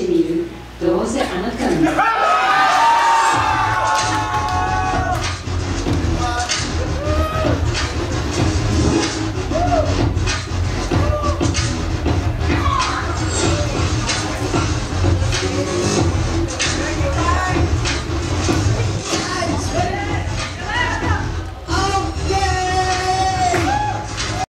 してみる。どうせあなたの。